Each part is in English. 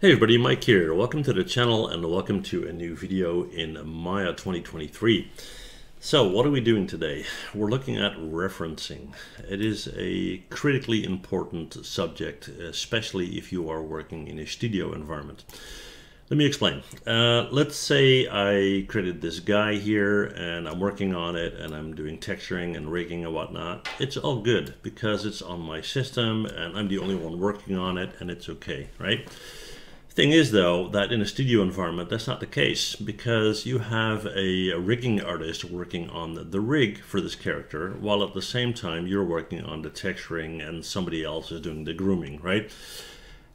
Hey everybody, Mike here. Welcome to the channel and welcome to a new video in Maya 2023. So what are we doing today? We're looking at referencing. It is a critically important subject, especially if you are working in a studio environment. Let me explain. Uh, let's say I created this guy here and I'm working on it and I'm doing texturing and rigging and whatnot. It's all good because it's on my system and I'm the only one working on it and it's okay, right? Thing is, though, that in a studio environment, that's not the case because you have a, a, rigging artist working on the, the rig for this character, while at the same time you're working on the texturing and somebody else is doing the grooming, right?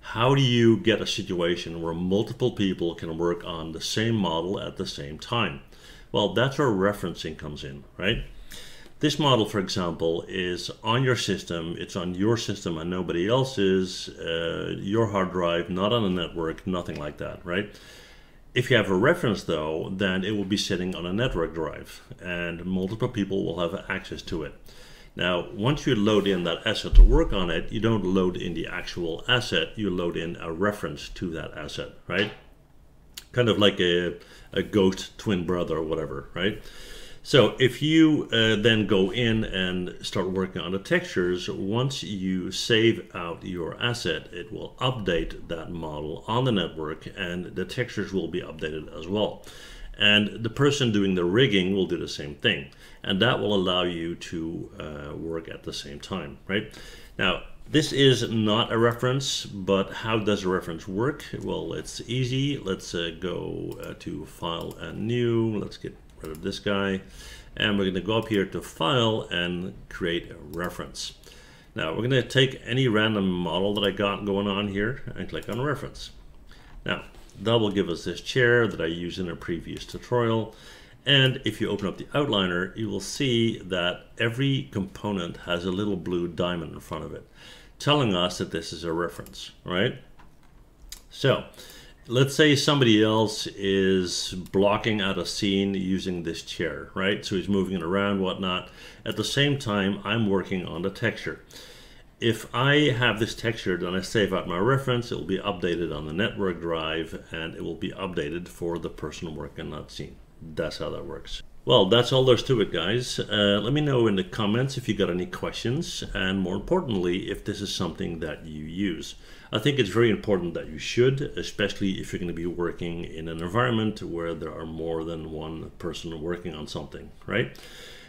How do you get a situation where multiple people can work on the same model at the same time? Well, that's where referencing comes in, right? This model, for example, is on your system. It's on your system and nobody else's, uh, your hard drive, not on a network, nothing like that, right? If you have a reference though, then it will be sitting on a network drive and multiple people will have access to it. Now, once you load in that asset to work on it, you don't load in the actual asset, you load in a reference to that asset, right? Kind of like a, a ghost twin brother or whatever, right? So if you uh, then go in and start working on the textures, once you save out your asset, it will update that model on the network and the textures will be updated as well. And the person doing the rigging will do the same thing. And that will allow you to uh, work at the same time, right? Now, this is not a reference, but how does a reference work? Well, it's easy. Let's uh, go uh, to File and New. Let's get rid of this guy. And we're going to go up here to File and create a reference. Now we're going to take any random model that I got going on here and click on Reference. Now that will give us this chair that I used in a previous tutorial. And if you open up the outliner, you will see that every component has a little blue diamond in front of it, telling us that this is a reference, right? So let's say somebody else is blocking out a scene using this chair, right? So he's moving it around, whatnot. At the same time, I'm working on the texture. If I have this texture, then I save out my reference, it will be updated on the network drive, and it will be updated for the person working on that scene. That's how that works. Well, that's all there's to it, guys. Uh, let me know in the comments if you got any questions, and more importantly, if this is something that you use. I think it's very important that you should, especially if you're going to be working in an environment where there are more than one person working on something, right?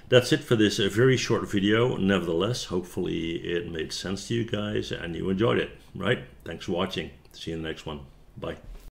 That's it for this very short video. Nevertheless, hopefully it made sense to you guys and you enjoyed it, right? Thanks for watching. See you in the next one. Bye.